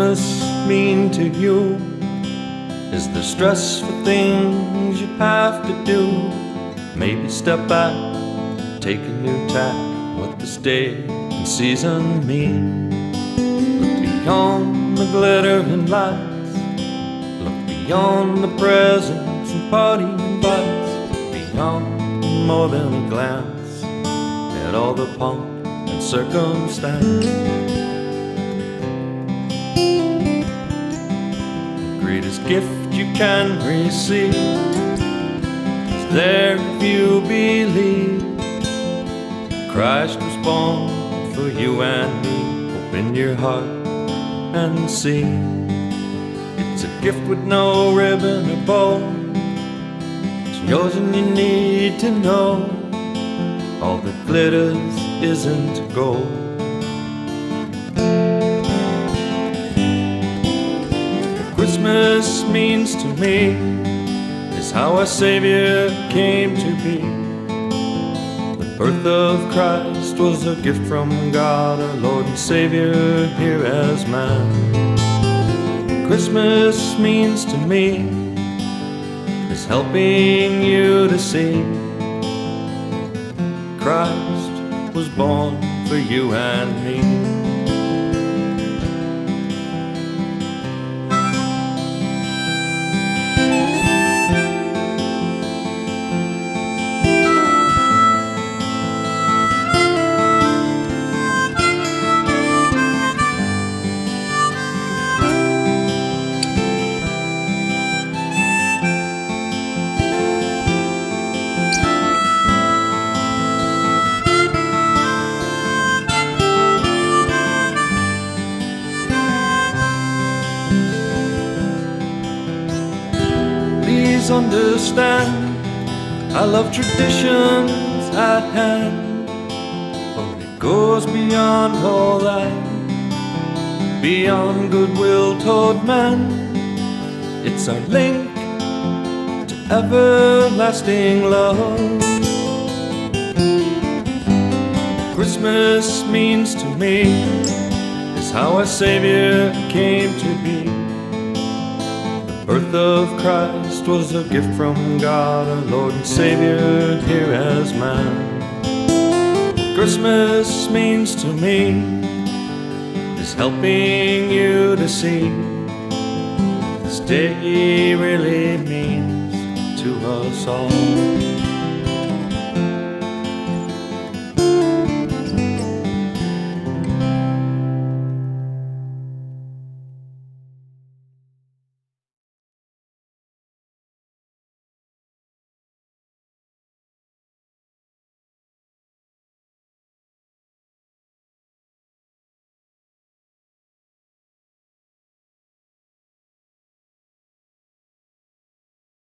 Christmas mean to you? Is the stress for things you have to do? Maybe step back, take a new tack. What this day and season mean? Look beyond the glittering lights. Look beyond the presents and party invites. Beyond more than a glance at all the pomp and circumstance. Gift you can receive is there if you believe Christ was born for you and me. Open your heart and see. It's a gift with no ribbon or bow. It's yours and you need to know all that glitters isn't gold. Christmas means to me is how our Savior came to be. The birth of Christ was a gift from God, our Lord and Savior, here as man. Christmas means to me is helping you to see Christ was born for you and me. Please understand I love traditions at hand But it goes beyond all that Beyond goodwill toward man It's our link to everlasting love. Christmas means to me Is how our Savior came to be birth of Christ was a gift from God, our Lord and Savior, here as man. What Christmas means to me is helping you to see this day really means to us all.